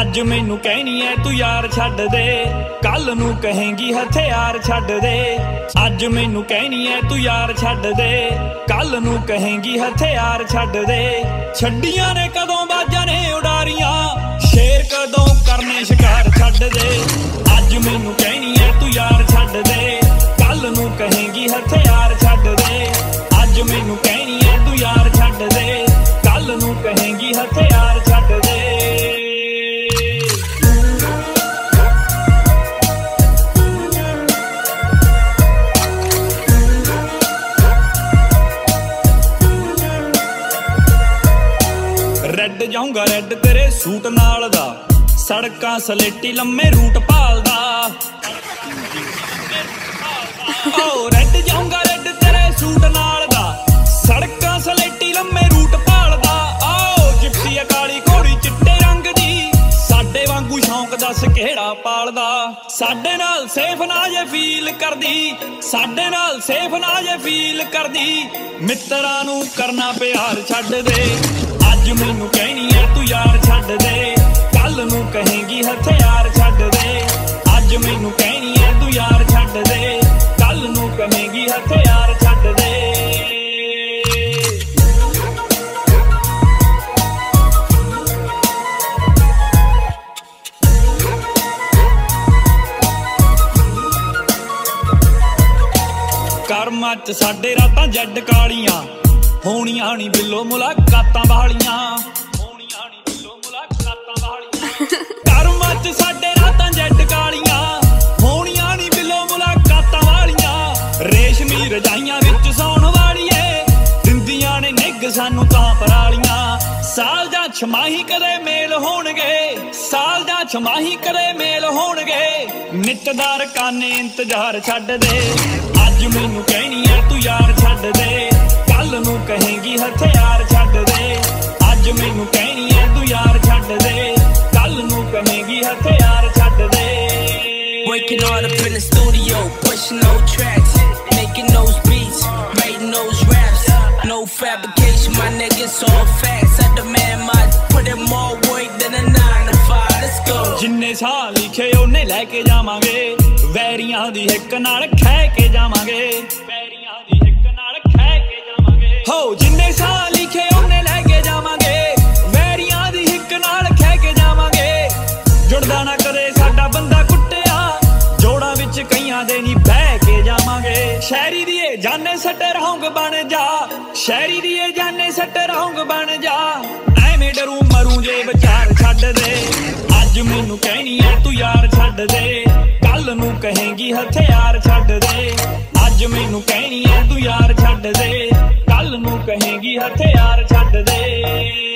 ਅੱਜ ਮੈਨੂੰ ਕਹਿਣੀ ਐ, ਤੂੰ ਯਾਰ ਛੱਡ ਦੇ। ਕੱਲ ਨੂੰ ਕਹੇਂਗੀ, ਹਥਿਆਰ ਛੱਡ ਦੇ। ਅੱਜ ਮੈਨੂੰ ਕਹਿਣੀ ਐ, ਤੂੰ ਯਾਰ ਛੱਡ ਦੇ। ਕੱਲ ਨੂੰ ਕਹੇਂਗੀ, ਹਥਿਆਰ ਛੱਡ ਦੇ। ਛੱਡੀਆਂ ਨੇ ਕਦੋਂ ਬਾਜਾਂ ਨੇ ਉਡਾਰੀਆਂ। ਸ਼ੇਰ ਕਦੋਂ ਕਰਨੇ ਸ਼ਿਕਾਰ ਛੱਡ ਦੇ। ਰੈੱਡ ਜਾਊਂਗਾ, ਰੈੱਡ ਤੇਰੇ ਸੂਟ ਨਾਲ ਦਾ। ਸੜਕਾਂ ਸਲੇਟੀ ਲੰਮੇ ਰੂਟ ਭਾਲਦਾ। ਓ ਰੈੱਡ ਜਾਊਂਗਾ, ਰੈੱਡ ਤੇਰੇ ਸੂਟ ਨਾਲ ਦਾ। ਸੜਕਾਂ ਸਲੇਟੀ ਲੰਮੇ ਰੂਟ ਭਾਲਦਾ। ਆਓ, ਜਿਪਸੀ ਕਾਲੀ ਘੋੜੀ ਚਿੱਟੇ ਰੰਗ ਦੀ। ਸਾਡੇ ਵਾਂਗੂ ਸ਼ੌਂਕ ਦੱਸ ਕਿਹੜਾ ਪਾਲਦਾ। ਸਾਡੇ ਨਾਲ ਸੇਫ ਨਾ ਜੇ ਫੀਲ ਕਰਦੀ। ਸਾਡੇ ਨਾਲ ਸੇਫ ਨਾ ਜੇ ਫੀਲ ਕਰਦੀ। ਮਿੱਤਰਾਂ ਨੂੰ ਕਰਨਾ ਪਿਆਰ ਛੱਡ ਦੇ। ਅੱਜ ਮੈਨੂੰ ਯਾਰ ਛੱਡ ਦੇ। ਕੱਲ ਨੂੰ ਕਹੇਗੀ ਹਥਿਆਰ ਛੱਡ ਦੇ। ਅੱਜ ਮੈਨੂੰ ਕਹਿਣੀ ਐ, ਤੂੰ ਯਾਰ ਛੱਡ ਦੇ। ਕੱਲ ਨੂੰ ਕਹੇਂਗੀ ਹਥਿਆਰ ਛੱਡ ਦੇ। ਕਰਮਾਂ ਚ ਸਾਡੇ ਰਾਤਾਂ ਜੱਡ ਕਾਲੀਆਂ। ਹੋਣੀਆਂ ਨਹੀਂ ਬਿੱਲੋ ਮੁਲਾਕਾਤਾਂ ਵਾਲੀਆਂ। ਕਰਮਾਂ ਚ ਸਾਡੇ ਰਾਤਾਂ ਜੱਡ ਕਾਲੀਆਂ, ਹੋਣੀਆਂ ਨਹੀਂ ਬਿੱਲੋ ਮੁਲਾਕਾਤਾਂ ਵਾਲੀਆਂ। ਰੇਸ਼ਮੀ ਰਜਾਈਆਂ ਵਿੱਚ ਸੌਣ ਵਾਲੀਏ, ਦਿੰਦੀਆਂ ਨੇ ਨਿੱਗ ਸਾਨੂੰ ਤਾਂ ਪਰਾਲੀਆਂ। ਸਾਲ ਦਾ ਛਮਾਹੀ ਕਦੇ ਮੇਲ ਹੋਣਗੇ, ਸਾਲ ਦਾ ਛਮਾਹੀ ਕਦੇ ਮੇਲ ਹੋਣਗੇ। ਨਿੱਤਦਾਰ ਕਾਨੇ ਇੰਤਜ਼ਾਰ ਛੱਡ ਦੇ, ਅੱਜ ਮੈਨੂੰ ਕਹਿਣੀ Waking all up in the studio, pushing no tracks, making those beats, writing those raps. No fabrication, my niggas all facts. I demand my put in more work than a nine to five. Let's go. ਜਿੰਨੇ ਸਾਹ ਲਿਖੇ ਉਹਨੇ ਲੈ ਕੇ ਜਾਵਾਂਗੇ ਵੈਰੀਆਂ ਦੀ ਹਿੱਕ ਨਾਲ ਖਹਿ ਕੇ ਜਾਵਾਂਗੇ ਕਈਆਂ ਦੇ ਨਹੀਂ ਬਹਿ ਕੇ ਜਾਵਾਂਗੇ। ਸ਼ਹਿਰੀ ਦੀ ਇਹ ਜਾਨੇ ਸੱਟ ਰਹੋਂਗ ਬਣ ਜਾ। ਸ਼ਹਿਰੀ ਦੀ ਇਹ ਜਾਨੇ ਸੱਟ ਰਹੋਂਗ ਬਣ ਜਾ। ਐਵੇਂ ਡਰੂ ਮਰੂ ਜੇ ਵਿਚਾਰ ਛੱਡ ਦੇ। ਅੱਜ ਮੈਨੂੰ ਕਹਿਣੀ ਐ ਤੂੰ ਯਾਰ ਛੱਡ ਦੇ। ਕੱਲ ਨੂੰ ਕਹੇਂਗੀ ਹਥਿਆਰ ਛੱਡ ਦੇ। ਅੱਜ ਮੈਨੂੰ ਕਹਿਣੀ ਐ ਤੂੰ ਯਾਰ ਛੱਡ ਦੇ। ਕੱਲ ਨੂੰ ਕਹੇਂਗੀ ਹਥਿਆਰ ਛੱਡ ਦੇ।